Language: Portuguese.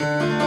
Música